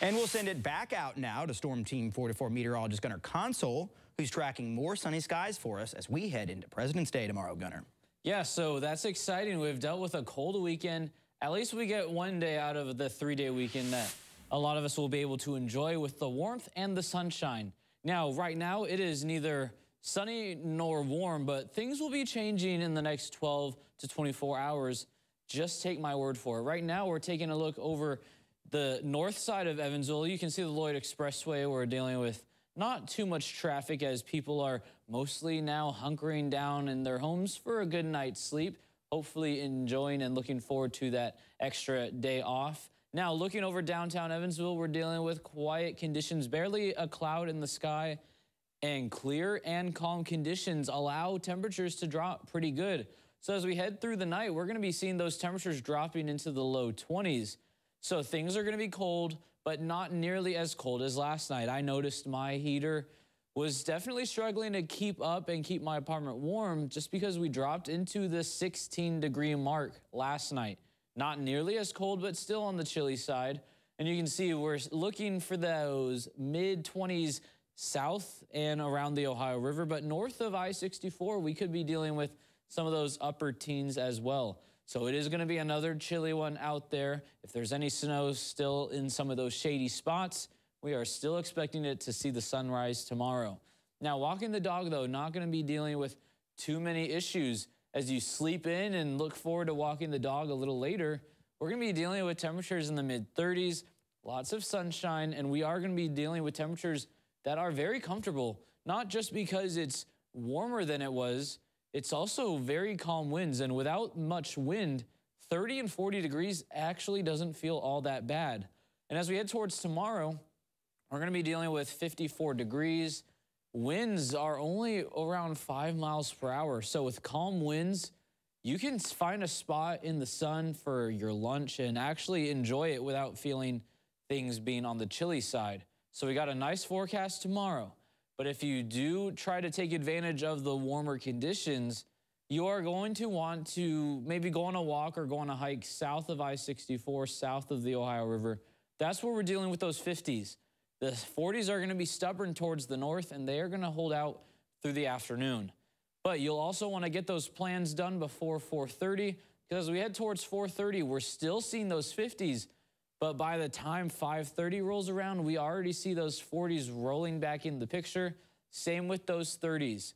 And we'll send it back out now to Storm Team 44 meteorologist Gunnar Consol, who's tracking more sunny skies for us as we head into President's Day tomorrow, Gunnar. Yeah, so that's exciting. We've dealt with a cold weekend. At least we get one day out of the three-day weekend that a lot of us will be able to enjoy with the warmth and the sunshine. Now, right now, it is neither sunny nor warm, but things will be changing in the next 12 to 24 hours. Just take my word for it. Right now, we're taking a look over the north side of Evansville, you can see the Lloyd Expressway. We're dealing with not too much traffic as people are mostly now hunkering down in their homes for a good night's sleep, hopefully enjoying and looking forward to that extra day off. Now, looking over downtown Evansville, we're dealing with quiet conditions, barely a cloud in the sky, and clear and calm conditions allow temperatures to drop pretty good. So as we head through the night, we're going to be seeing those temperatures dropping into the low 20s. So things are going to be cold, but not nearly as cold as last night. I noticed my heater was definitely struggling to keep up and keep my apartment warm just because we dropped into the 16 degree mark last night. Not nearly as cold, but still on the chilly side. And you can see we're looking for those mid 20s south and around the Ohio River, but north of I-64, we could be dealing with some of those upper teens as well. So it is going to be another chilly one out there. If there's any snow still in some of those shady spots, we are still expecting it to see the sunrise tomorrow. Now, walking the dog, though, not going to be dealing with too many issues. As you sleep in and look forward to walking the dog a little later, we're going to be dealing with temperatures in the mid 30s, lots of sunshine, and we are going to be dealing with temperatures that are very comfortable, not just because it's warmer than it was, it's also very calm winds, and without much wind, 30 and 40 degrees actually doesn't feel all that bad. And as we head towards tomorrow, we're going to be dealing with 54 degrees. Winds are only around 5 miles per hour. So with calm winds, you can find a spot in the sun for your lunch and actually enjoy it without feeling things being on the chilly side. So we got a nice forecast tomorrow. But if you do try to take advantage of the warmer conditions, you are going to want to maybe go on a walk or go on a hike south of I-64, south of the Ohio River. That's where we're dealing with those 50s. The 40s are going to be stubborn towards the north, and they are going to hold out through the afternoon. But you'll also want to get those plans done before 4.30, because as we head towards 4.30, we're still seeing those 50s but by the time 530 rolls around, we already see those 40s rolling back in the picture. Same with those 30s.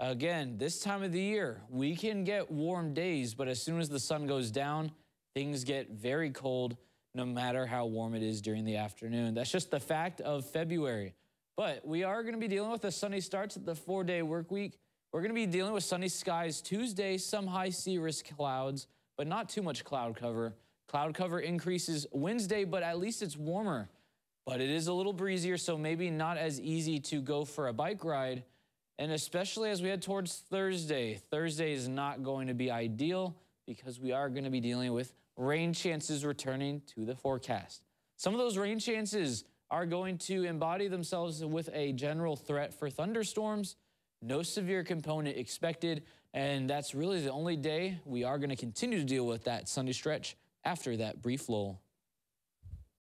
Again, this time of the year, we can get warm days, but as soon as the sun goes down, things get very cold no matter how warm it is during the afternoon. That's just the fact of February. But we are going to be dealing with a sunny start to the four-day work week. We're going to be dealing with sunny skies Tuesday, some high cirrus clouds, but not too much cloud cover. Cloud cover increases Wednesday, but at least it's warmer. But it is a little breezier, so maybe not as easy to go for a bike ride. And especially as we head towards Thursday, Thursday is not going to be ideal because we are going to be dealing with rain chances returning to the forecast. Some of those rain chances are going to embody themselves with a general threat for thunderstorms. No severe component expected, and that's really the only day we are going to continue to deal with that sunny stretch after that brief lull.